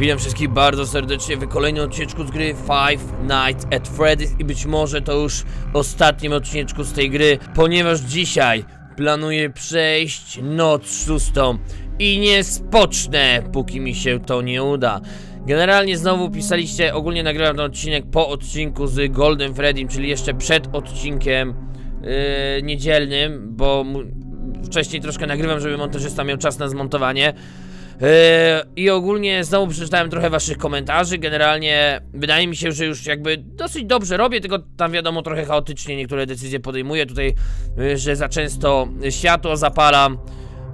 Witam wszystkich bardzo serdecznie w kolejnym odcineczku z gry Five Nights at Freddy's i być może to już ostatnim odcineczku z tej gry, ponieważ dzisiaj planuję przejść noc szóstą i nie spocznę, póki mi się to nie uda. Generalnie znowu pisaliście, ogólnie nagrywam ten odcinek po odcinku z Golden Freddym, czyli jeszcze przed odcinkiem yy, niedzielnym, bo wcześniej troszkę nagrywam, żeby montażysta miał czas na zmontowanie. Yy, I ogólnie znowu przeczytałem trochę waszych komentarzy. Generalnie wydaje mi się, że już jakby dosyć dobrze robię, tylko tam wiadomo trochę chaotycznie niektóre decyzje podejmuję. Tutaj, yy, że za często światło zapalam.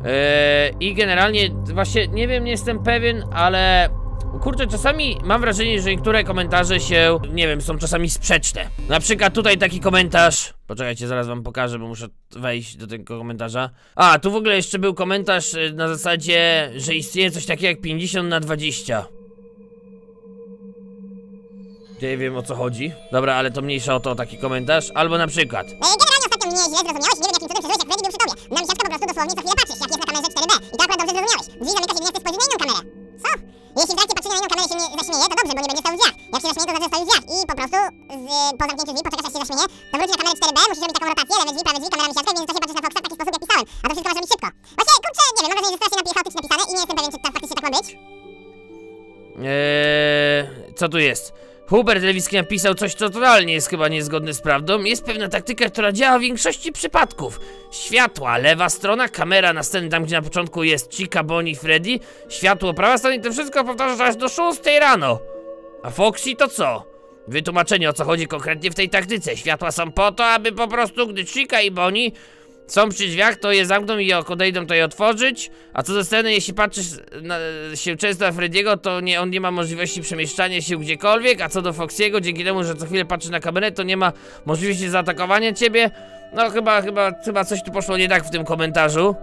Yy, I generalnie właśnie nie wiem, nie jestem pewien, ale kurczę, czasami mam wrażenie, że niektóre komentarze się, nie wiem, są czasami sprzeczne. Na przykład tutaj taki komentarz. Poczekajcie, zaraz wam pokażę, bo muszę wejść do tego komentarza. A, tu w ogóle jeszcze był komentarz y, na zasadzie, że istnieje coś takiego jak 50 na 20. Nie wiem o co chodzi. Dobra, ale to mniejsza o to taki komentarz. Albo na przykład. Generalnie ostatnio mnie źle zrozumiałeś, nie wiem jakim cudem przeżyłeś, jak Freddy był przy tobie. Po prostu dosłownie co chwilę patrzysz, jak jest na kamerze 4B. I to akurat dobrze zrozumiałeś. Się, nie kamerę. Jeśli w trakcie patrzenia na inną kamerę się nie zaśmieje, to dobrze, bo nie będzie stał w drzwiach. Jak się zaśmieje, to znaczy, że stoi w drzwiach. I po prostu z, po zamknięciu drzwi, poczekasz aż się zaśmieje, to wróci na kamerę 4B, musisz robić taką rotację, lewe drzwi, prawe drzwi, kamera misiaczka i w międzyczasie patrzysz na Foxa w taki sposób, jak pisałem. A to wszystko masz robić szybko. Właśnie, kurczę, nie wiem, mam wrażenie, że strasznie napi- chaotycznie napisane i nie jestem pewien, czy tak faktycznie tak ma być. Eee, co tu jest? Hubert Lewicki napisał coś, co totalnie jest chyba niezgodne z prawdą. Jest pewna taktyka, która działa w większości przypadków. Światła, lewa strona, kamera na scenie, tam gdzie na początku jest Chica, Bonnie, Freddy. Światło, prawa strona i to wszystko powtarzasz aż do 6 rano. A Foxy to co? Wytłumaczenie o co chodzi konkretnie w tej taktyce. Światła są po to, aby po prostu, gdy Chica i Bonnie są przy drzwiach, to je zamkną i odejdą, to je otworzyć. A co do sceny, jeśli patrzysz na, się często na Frediego, to nie, on nie ma możliwości przemieszczania się gdziekolwiek. A co do Foxiego, dzięki temu, że co chwilę patrzy na kamerę, to nie ma możliwości zaatakowania ciebie. No chyba, chyba, chyba coś tu poszło nie tak w tym komentarzu.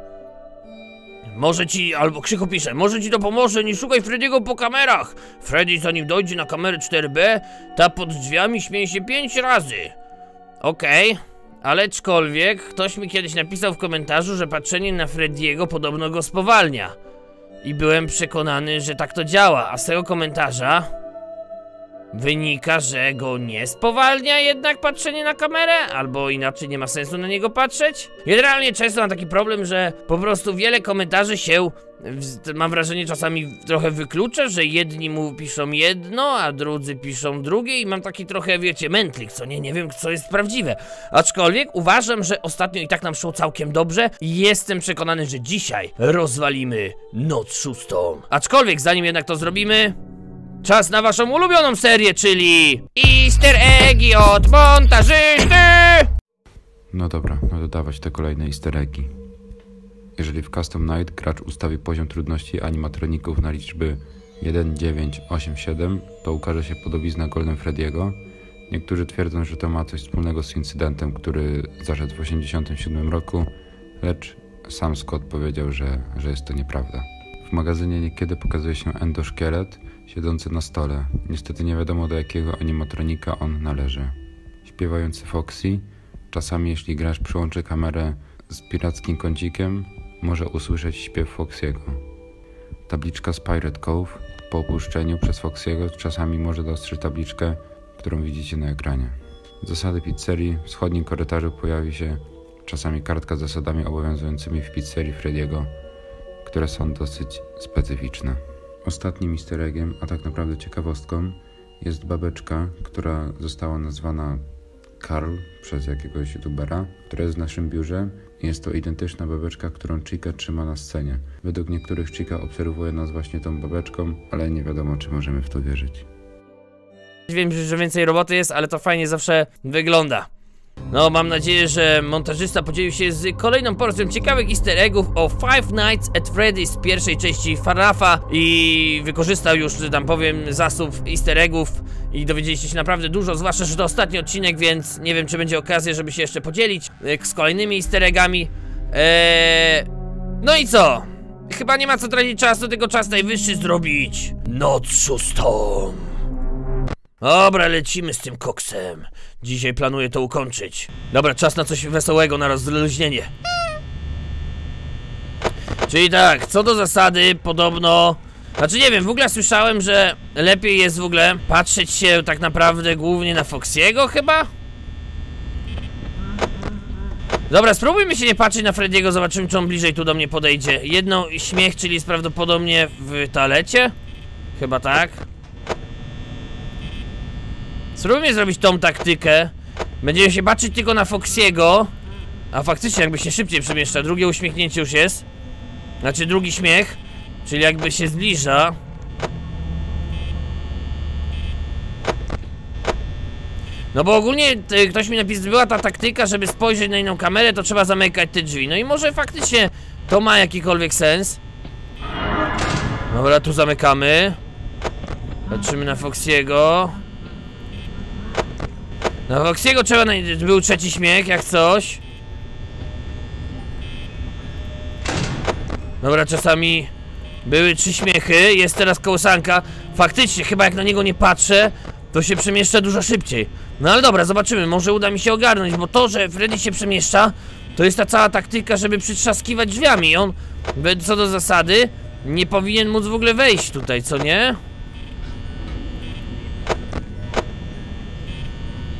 Może ci, albo Krzychu pisze, może ci to pomoże, nie szukaj Frediego po kamerach. Freddy zanim dojdzie na kamerę 4B, ta pod drzwiami śmieje się 5 razy. Okej. Ale aczkolwiek ktoś mi kiedyś napisał w komentarzu, że patrzenie na Frediego podobno go spowalnia. I byłem przekonany, że tak to działa, a z tego komentarza wynika, że go nie spowalnia jednak patrzenie na kamerę, albo inaczej nie ma sensu na niego patrzeć. Generalnie często mam taki problem, że po prostu wiele komentarzy się, mam wrażenie czasami trochę wyklucza, że jedni mu piszą jedno, a drudzy piszą drugie i mam taki trochę, wiecie, mętlik, co nie, nie wiem co jest prawdziwe. Aczkolwiek uważam, że ostatnio i tak nam szło całkiem dobrze i jestem przekonany, że dzisiaj rozwalimy noc szóstą. Aczkolwiek zanim jednak to zrobimy, Czas na waszą ulubioną serię, czyli Easter Eggi od montażysty! No dobra, no dodawać te kolejne easter eggi. Jeżeli w Custom Night gracz ustawi poziom trudności animatroników na liczby 1, 9, 8, 7, to ukaże się podobizna Golden Freddy'ego. Niektórzy twierdzą, że to ma coś wspólnego z incydentem, który zaszedł w 1987 roku, lecz sam Scott powiedział, że, że jest to nieprawda. W magazynie niekiedy pokazuje się endoszkielet siedzący na stole. Niestety nie wiadomo do jakiego animatronika on należy. Śpiewający Foxy Czasami jeśli gracz przyłączy kamerę z pirackim kącikiem, może usłyszeć śpiew Foxiego. Tabliczka z Pirate Cove po opuszczeniu przez Foxiego czasami może dostrzec tabliczkę, którą widzicie na ekranie. Zasady pizzerii. W wschodnim korytarzu pojawi się czasami kartka z zasadami obowiązującymi w pizzerii Frediego, które są dosyć specyficzne. Ostatnim easter eggiem, a tak naprawdę ciekawostką, jest babeczka, która została nazwana Karl przez jakiegoś youtubera, która jest w naszym biurze. Jest to identyczna babeczka, którą Chica trzyma na scenie. Według niektórych Chica obserwuje nas właśnie tą babeczką, ale nie wiadomo, czy możemy w to wierzyć. Wiem, że więcej roboty jest, ale to fajnie zawsze wygląda. No, mam nadzieję, że montażysta podzielił się z kolejną porcją ciekawych easter eggów o Five Nights at Freddy's pierwszej części Farafa i wykorzystał już, że tam powiem, zasób easter eggów i dowiedzieliście się naprawdę dużo, zwłaszcza, że to ostatni odcinek, więc nie wiem, czy będzie okazja, żeby się jeszcze podzielić e, z kolejnymi easter eggami. Eee... No i co? Chyba nie ma co tracić czasu, tylko czas najwyższy zrobić noc szóstą. Dobra, lecimy z tym koksem. Dzisiaj planuję to ukończyć. Dobra, czas na coś wesołego, na rozluźnienie. Czyli tak, co do zasady, podobno Znaczy nie wiem, w ogóle słyszałem, że lepiej jest w ogóle patrzeć się tak naprawdę głównie na Foxiego chyba? Dobra, spróbujmy się nie patrzeć na Frediego, zobaczymy czy on bliżej tu do mnie podejdzie. Jedno śmiech, czyli jest prawdopodobnie w toalecie? Chyba tak. Spróbujmy zrobić tą taktykę. Będziemy się patrzeć tylko na Foxiego. A faktycznie jakby się szybciej przemieszcza. Drugie uśmiechnięcie już jest. Znaczy drugi śmiech. Czyli jakby się zbliża. No bo ogólnie y, ktoś mi napisał, była ta taktyka, żeby spojrzeć na inną kamerę, to trzeba zamykać te drzwi. No i może faktycznie to ma jakikolwiek sens. Dobra, tu zamykamy. Patrzymy na Foxiego. Na Foxiego trzeba, na... był trzeci śmiech, jak coś. Dobra, czasami były trzy śmiechy, jest teraz kołysanka. Faktycznie, chyba jak na niego nie patrzę, to się przemieszcza dużo szybciej. No ale dobra, zobaczymy, może uda mi się ogarnąć, bo to, że Freddy się przemieszcza, to jest ta cała taktyka, żeby przytrzaskiwać drzwiami. On, co do zasady, nie powinien móc w ogóle wejść tutaj, co nie?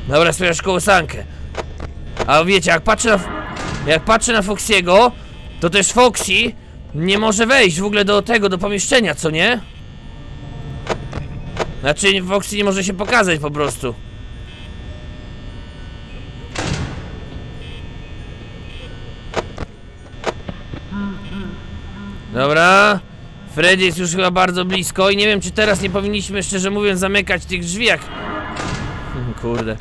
Dobra, sprawdź kołysankę. A wiecie, jak patrzę na... Jak patrzę na Foxiego, to też Foxy nie może wejść w ogóle do tego, do pomieszczenia, co nie? Znaczy, Foxy nie może się pokazać po prostu. Dobra. Freddy jest już chyba bardzo blisko i nie wiem, czy teraz nie powinniśmy, szczerze mówiąc, zamykać tych drzwi, jak... Kurde.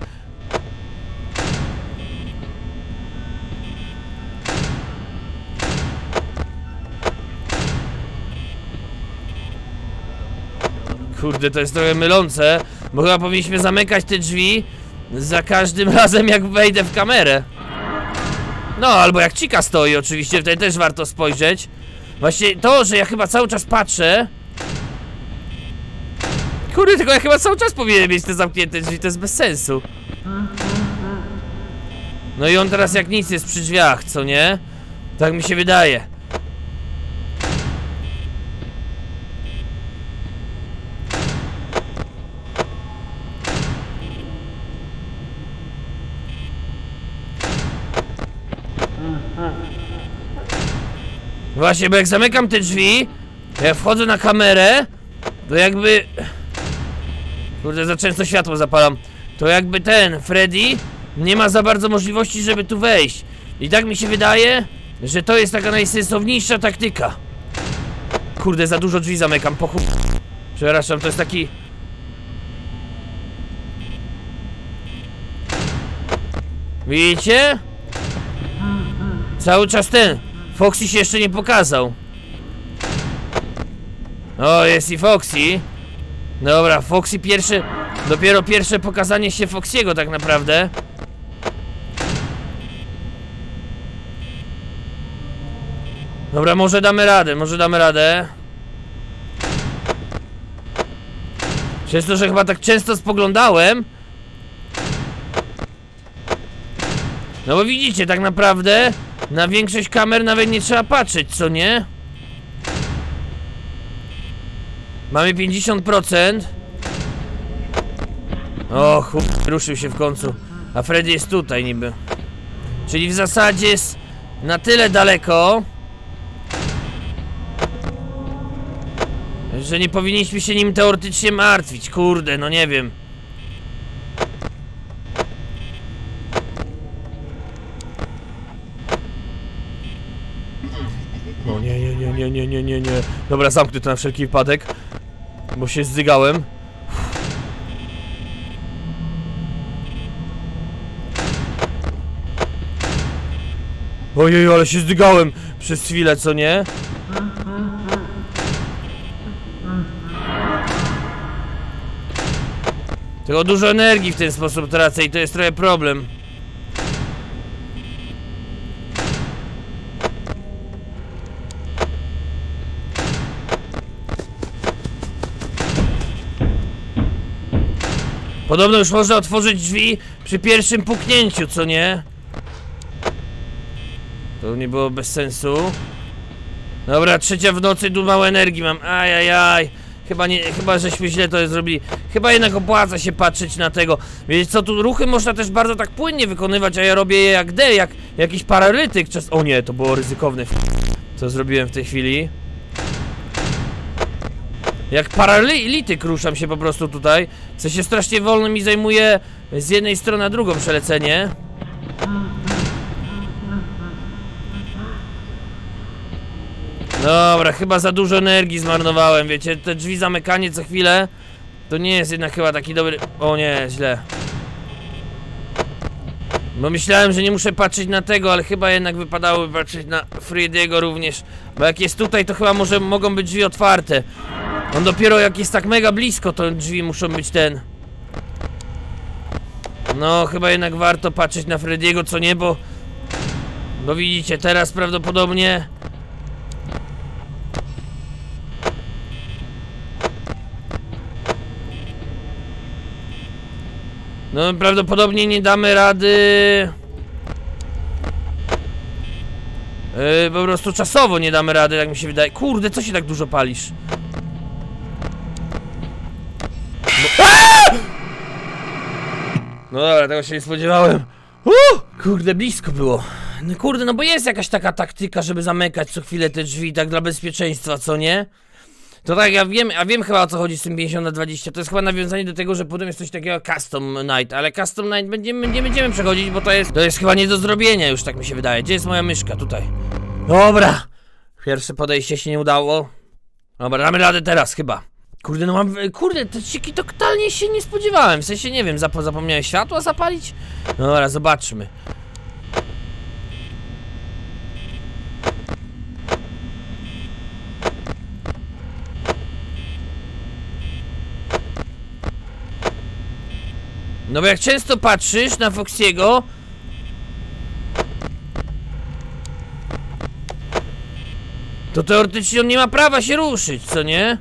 Kurde, to jest trochę mylące, bo chyba powinniśmy zamykać te drzwi za każdym razem, jak wejdę w kamerę. No, albo jak Chica stoi, oczywiście, tutaj też warto spojrzeć. Właśnie to, że ja chyba cały czas patrzę... Kurde, tylko ja chyba cały czas powinienem mieć te zamknięte drzwi, to jest bez sensu. No i on teraz jak nic jest przy drzwiach, co nie? Tak mi się wydaje. Właśnie, bo jak zamykam te drzwi, jak wchodzę na kamerę, to jakby... Kurde, za często światło zapalam. To jakby ten, Freddy, nie ma za bardzo możliwości, żeby tu wejść. I tak mi się wydaje, że to jest taka najsensowniejsza taktyka. Kurde, za dużo drzwi zamykam, po chuj. Przepraszam, to jest taki... Widzicie? Cały czas ten Foxy się jeszcze nie pokazał O, jest i Foxy Dobra, Foxy pierwszy Dopiero pierwsze pokazanie się Foxiego tak naprawdę. Dobra, może damy radę, może damy radę. Przez to, że chyba tak często spoglądałem. No bo widzicie, tak naprawdę na większość kamer nawet nie trzeba patrzeć, co nie? Mamy 50% O chuj, ruszył się w końcu. A Freddy jest tutaj niby. Czyli w zasadzie jest na tyle daleko Że nie powinniśmy się nim teoretycznie martwić, kurde, no nie wiem. No nie, nie, nie, nie, nie, nie, nie. Dobra, zamknę to na wszelki wypadek. Bo się zdygałem. Ojej, ale się zdygałem przez chwilę, co nie? Tylko dużo energii w ten sposób tracę i to jest trochę problem. Podobno już można otworzyć drzwi przy pierwszym puknięciu, co nie? To nie było bez sensu. Dobra, trzecia w nocy, tu mało energii mam. Ajajaj. Chyba nie, chyba żeśmy źle to zrobili. Chyba jednak opłaca się patrzeć na tego. Wiecie co, tu ruchy można też bardzo tak płynnie wykonywać, a ja robię je jak D, jak jakiś paralityk. Czas... O nie, to było ryzykowne. Co zrobiłem w tej chwili? Jak paralityk ruszam się po prostu tutaj. W sensie strasznie wolno mi zajmuje z jednej strony na drugą przelecenie. Dobra, chyba za dużo energii zmarnowałem, wiecie, te drzwi zamykanie co chwilę To nie jest jednak chyba taki dobry... O nie, źle Bo myślałem, że nie muszę patrzeć na tego, ale chyba jednak wypadałoby patrzeć na Friediego również. Bo jak jest tutaj, to chyba może mogą być drzwi otwarte. On dopiero jak jest tak mega blisko, to drzwi muszą być ten. No, chyba jednak warto patrzeć na Frediego, co nie, bo... Bo widzicie, teraz prawdopodobnie... No prawdopodobnie nie damy rady Yy, po prostu czasowo nie damy rady, jak mi się wydaje Kurde, co się tak dużo palisz? No, Aaa! no dobra, tego się nie spodziewałem uh! Kurde, blisko było no Kurde, no bo jest jakaś taka taktyka, żeby zamykać co chwilę te drzwi Tak dla bezpieczeństwa, co nie? To tak, ja wiem, ja wiem chyba o co chodzi z tym 50 na 20. To jest chyba nawiązanie do tego, że potem jest coś takiego Custom Night, ale Custom Night będziemy, nie będziemy przechodzić, bo to jest, to jest chyba nie do zrobienia już, tak mi się wydaje. Gdzie jest moja myszka? Tutaj. Dobra. Pierwsze podejście się nie udało. Dobra, damy radę teraz chyba. Kurde, no mam, kurde, te ciki totalnie się nie spodziewałem, w sensie nie wiem, zap zapomniałem światła zapalić? Dobra, zobaczmy. No bo jak często patrzysz na Foxiego To teoretycznie on nie ma prawa się ruszyć, co nie?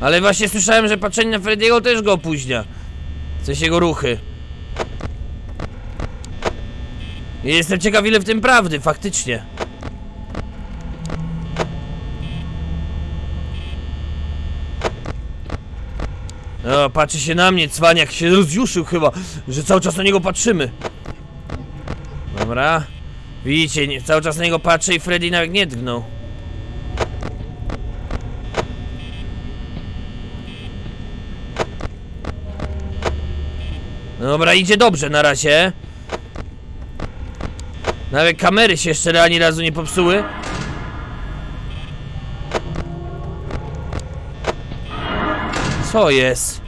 Ale właśnie słyszałem, że patrzenie na Frediego też go opóźnia. W sensie jego ruchy. Jestem ciekaw ile w tym prawdy, faktycznie O, patrzy się na mnie, cwaniak się rozjuszył chyba, że cały czas na niego patrzymy. Dobra. Widzicie, nie, cały czas na niego patrzę i Freddy nawet nie drgnął. Dobra, idzie dobrze na razie. Nawet kamery się jeszcze ani razu nie popsuły. Co jest?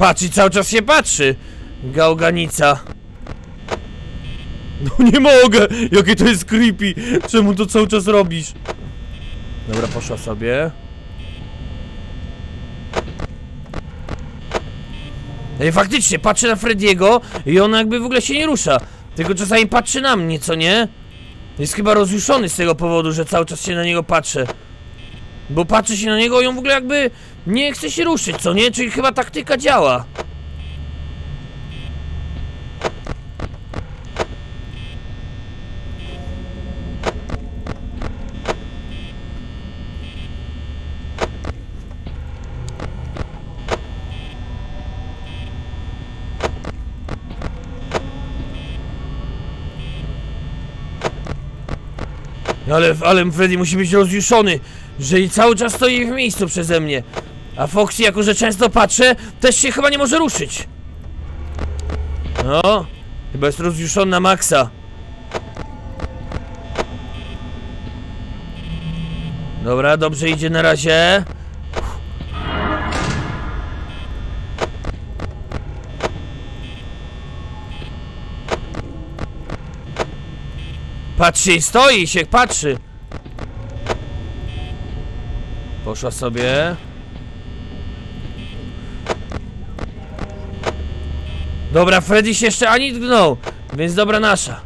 Patrz i cały czas się patrzy Gałganica No nie mogę! Jakie to jest creepy! Czemu to cały czas robisz? Dobra, poszła sobie Ej, faktycznie, patrzę na Frediego i on jakby w ogóle się nie rusza. Tylko czasami patrzy na mnie, co nie? Jest chyba rozjuszony z tego powodu, że cały czas się na niego patrzę. Bo patrzy się na niego i on w ogóle jakby nie chce się ruszyć, co nie? Czyli chyba taktyka działa. Ale, ale Freddy musi być rozjuszony, że i cały czas stoi w miejscu przeze mnie. A Foxy, jako że często patrzę, też się chyba nie może ruszyć. No, chyba jest rozjuszony na maksa. Dobra, dobrze idzie na razie. Patrzy stoi się, patrzy. Poszła sobie. Dobra, Freddy się jeszcze ani dgnął, więc dobra nasza.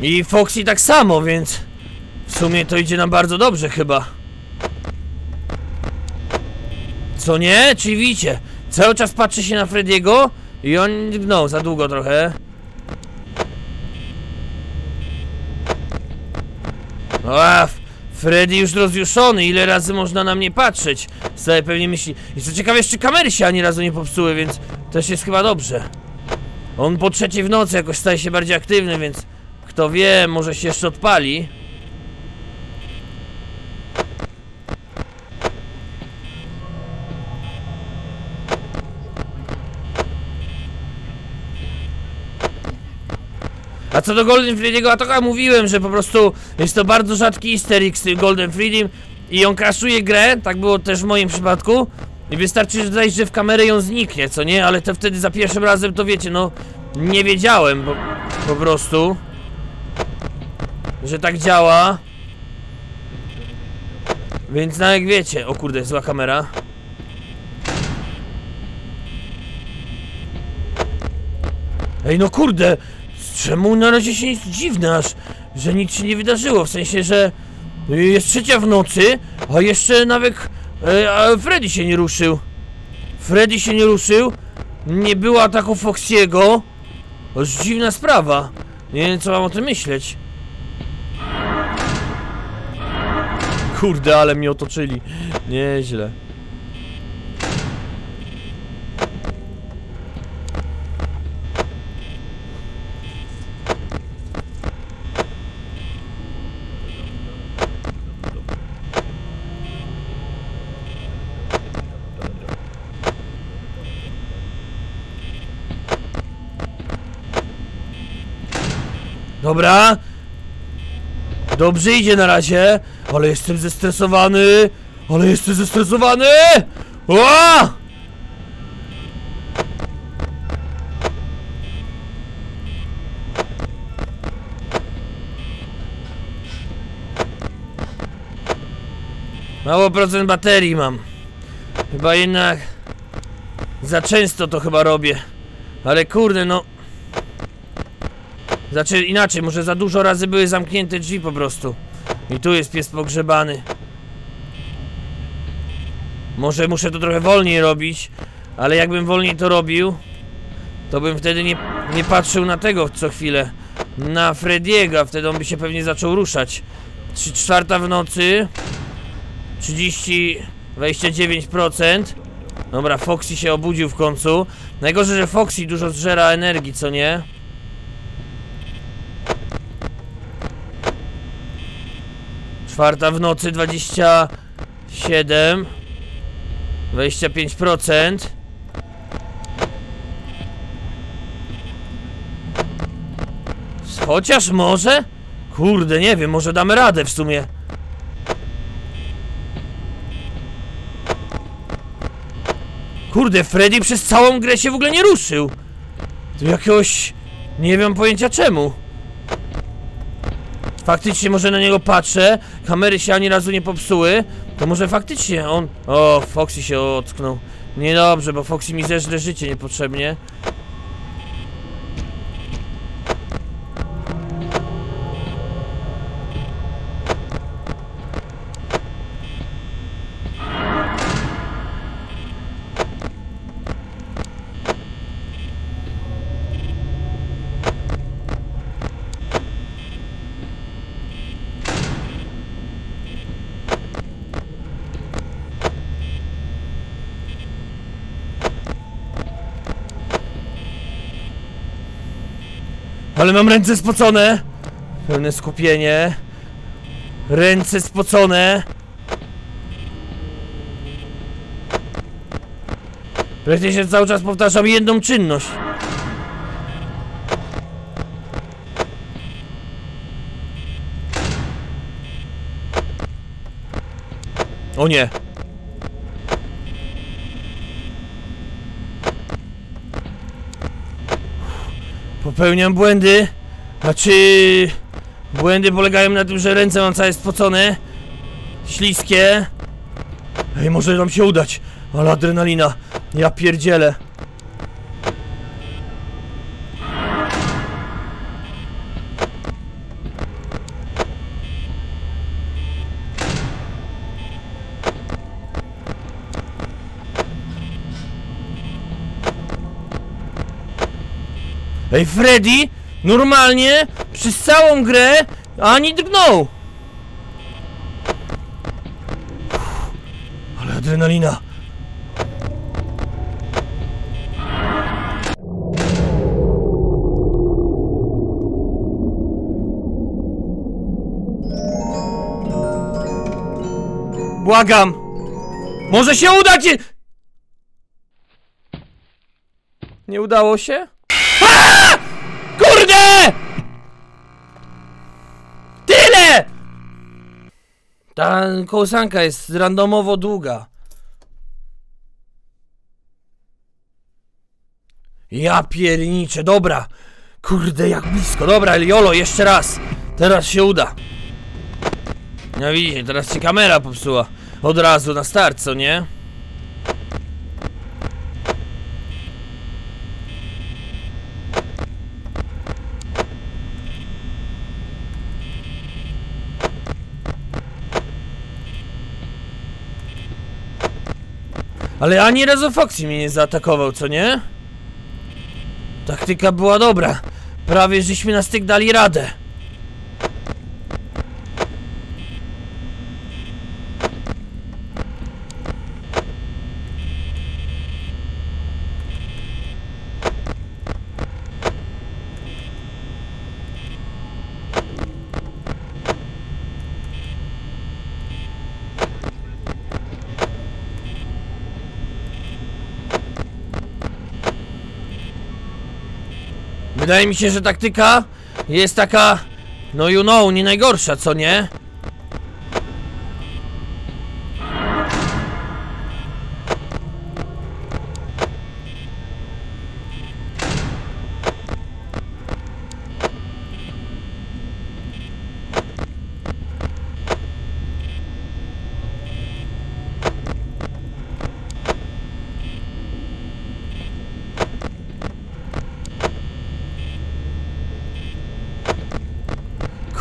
I Foxy tak samo, więc w sumie to idzie nam bardzo dobrze chyba. Co nie? Czy widzicie? Cały czas patrzy się na Frediego i on gnął za długo trochę. A, F- Freddy już rozjuszony, ile razy można na mnie patrzeć? Sobie pewnie myśli. I co ciekawe, jeszcze kamery się ani razu nie popsuły, więc też jest chyba dobrze. On po trzeciej w nocy jakoś staje się bardziej aktywny, więc kto wie, może się jeszcze odpali. A co do Golden Freddy'ego, a to chyba mówiłem, że po prostu jest to bardzo rzadki easter egg z tym Golden Freedom i on crashuje grę, tak było też w moim przypadku i wystarczy, że zajść, że w kamerę on zniknie, co nie? Ale to wtedy za pierwszym razem to wiecie, no nie wiedziałem po, po prostu, że tak działa. Więc no jak wiecie, o kurde, zła kamera. Ej, no kurde! Czemu na razie się nic dziwne aż, że nic się nie wydarzyło? W sensie, że jest trzecia w nocy, a jeszcze nawet e, Freddy się nie ruszył. Freddy się nie ruszył, nie było ataku Foxiego. To jest dziwna sprawa. Nie wiem, co mam o tym myśleć. Kurde, ale mnie otoczyli. Nieźle. Dobra. Dobrze idzie na razie, ale jestem zestresowany. Ale jestem zestresowany! Ła! Mało procent baterii mam. Chyba jednak za często to chyba robię. Ale kurde no znaczy inaczej, może za dużo razy były zamknięte drzwi po prostu. I tu jest pies pogrzebany. Może muszę to trochę wolniej robić, ale jakbym wolniej to robił, to bym wtedy nie, nie patrzył na tego co chwilę. Na Frediego, wtedy on by się pewnie zaczął ruszać. Trzy czwarta w nocy. 30, 29%. Dobra, Foxy się obudził w końcu. Najgorzej, że Foxy dużo zżera energii, co nie? Czwarta w nocy 27 25% Chociaż może? Kurde, nie wiem, może damy radę w sumie. Kurde, Freddy przez całą grę się w ogóle nie ruszył. To jakiegoś... Nie wiem pojęcia czemu Faktycznie może na niego patrzę, kamery się ani razu nie popsuły, to może faktycznie on... O, Foxy się ocknął. Niedobrze, bo Foxy mi zeżre życie niepotrzebnie. Ale mam ręce spocone! Pełne skupienie. Ręce spocone. Praktycznie cały czas powtarzam jedną czynność. O nie. Popełniam błędy. Znaczy... Błędy polegają na tym, że ręce mam całe spocone. Śliskie. Ej, może nam się udać. Ale adrenalina. Ja pierdzielę. Ej, Freddy normalnie przez całą grę ani drgnął. Ale adrenalina. Błagam! Może się uda ci... Nie udało się? Kurde! Tyle! Ta kołysanka jest randomowo długa. Ja pierniczę, dobra. Kurde, jak blisko. Dobra, Jolo, jeszcze raz. Teraz się uda. No widzicie, teraz się kamera popsuła. Od razu na start, co nie? Ale ani razu Foxy mnie nie zaatakował, co nie? Taktyka była dobra. Prawie żeśmy na styk dali radę. Wydaje mi się, że taktyka jest taka, no you know, nie najgorsza, co nie?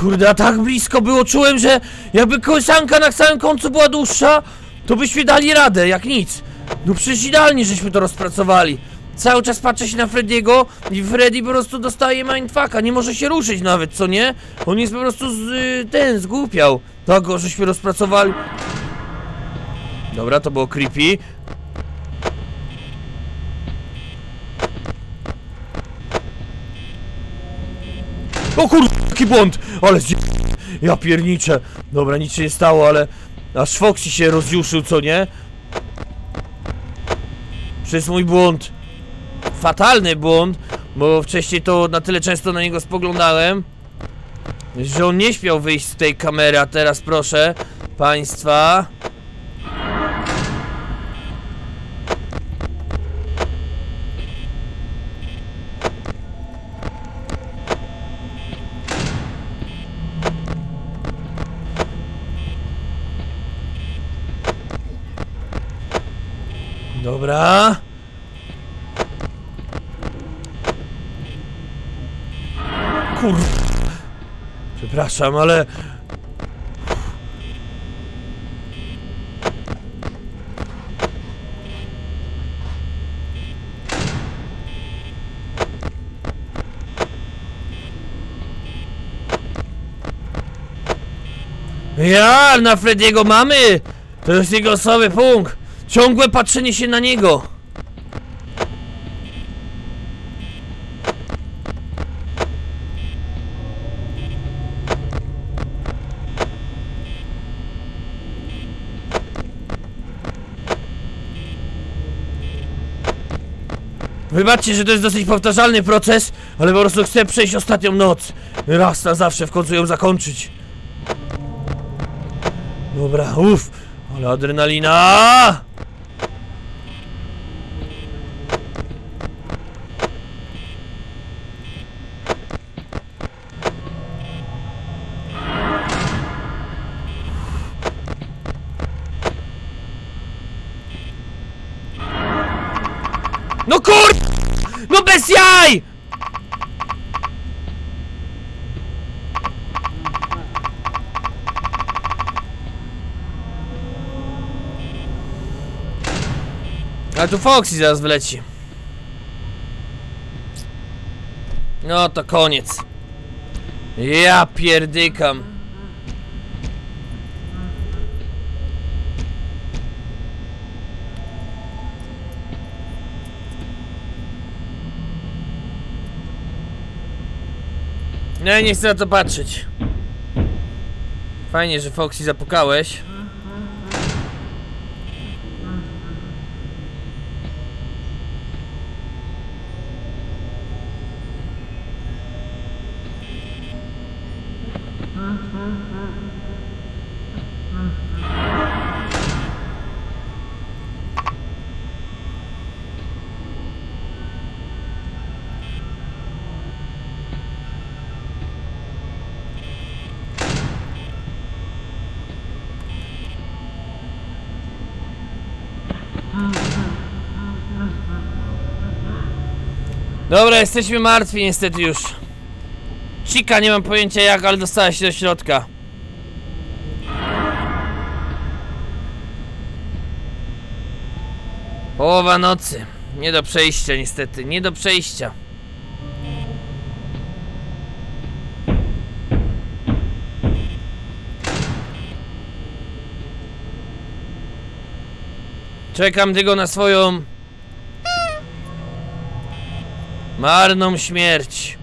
Kurde, a tak blisko było, czułem, że jakby kołysanka na całym końcu była dłuższa, to byśmy dali radę, jak nic. No przecież idealnie żeśmy to rozpracowali. Cały czas patrzę się na Frediego i Freddy po prostu dostaje mindfucka, nie może się ruszyć nawet, co nie? On jest po prostu z, y, ten, zgłupiał. Tak go, żeśmy rozpracowali. Dobra, to było creepy. O kurde, jaki błąd! Ale zje... Ja pierniczę. Dobra, nic się nie stało, ale... Aż Foxy się rozjuszył, co nie? Przez mój błąd. Fatalny błąd, bo wcześniej to na tyle często na niego spoglądałem, że on nie śmiał wyjść z tej kamery, a teraz proszę państwa... Dobra. Kur... Przepraszam, ale... Ja, na Frediego mamy! To jest jego słaby punkt! Ciągłe patrzenie się na niego! Wybaczcie, że to jest dosyć powtarzalny proces, ale po prostu chcę przejść ostatnią noc. Raz na zawsze, w końcu ją zakończyć. Dobra, uff, ale adrenalina! Bez jaj! Ale tu Foxy zaraz wleci. No to koniec. Ja pierdykam. No ja nie chcę na to patrzeć. Fajnie, że Foxy zapukałeś. Dobra, jesteśmy martwi niestety już. Chica, nie mam pojęcia jak, ale dostała się do środka. Połowa nocy. Nie do przejścia niestety, nie do przejścia. Czekam tylko na swoją marną śmierć.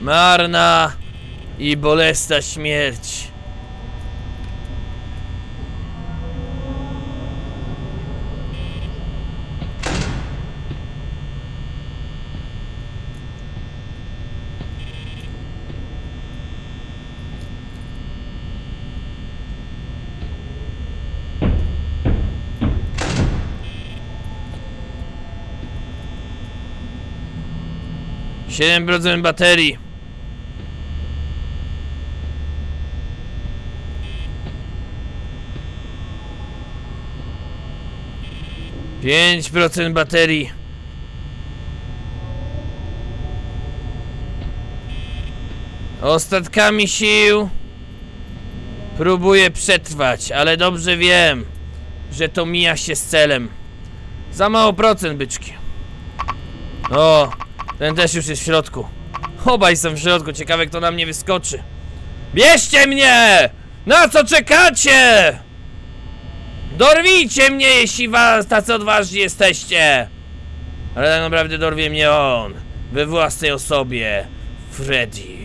Marna i bolesna śmierć. Siedem procent baterii. Pięć procent baterii. Ostatkami sił próbuję przetrwać, ale dobrze wiem, że to mija się z celem. Za mało procent, byczki. O, ten też już jest w środku. Obaj są w środku, ciekawe kto na mnie wyskoczy. Bierzcie mnie! Na co czekacie? Dorwijcie mnie, jeśli was tacy odważni jesteście! Ale tak naprawdę dorwie mnie on, we własnej osobie, Freddy.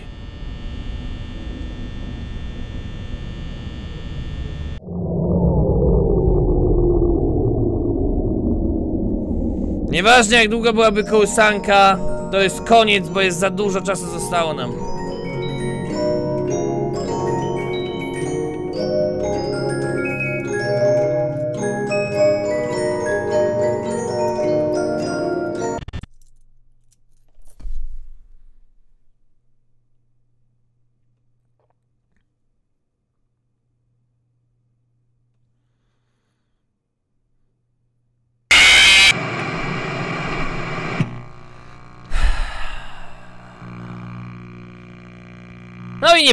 Nieważne jak długo byłaby kołysanka, to jest koniec, bo jest za dużo czasu zostało nam.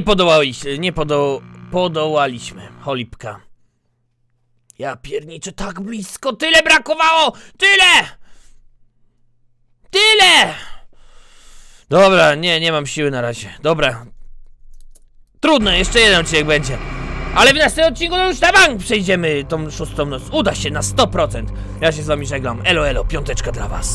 Nie podołaliśmy, nie podo, podołaliśmy, cholipka. Ja pierniczę tak blisko, tyle brakowało, tyle! Tyle! Dobra, nie, nie mam siły na razie, dobra. Trudno, jeszcze jeden odcinek będzie. Ale w następnym odcinku no już na bank przejdziemy tą szóstą noc. Uda się na 100%. Ja się z wami żeglam. Elo, elo, piąteczka dla was.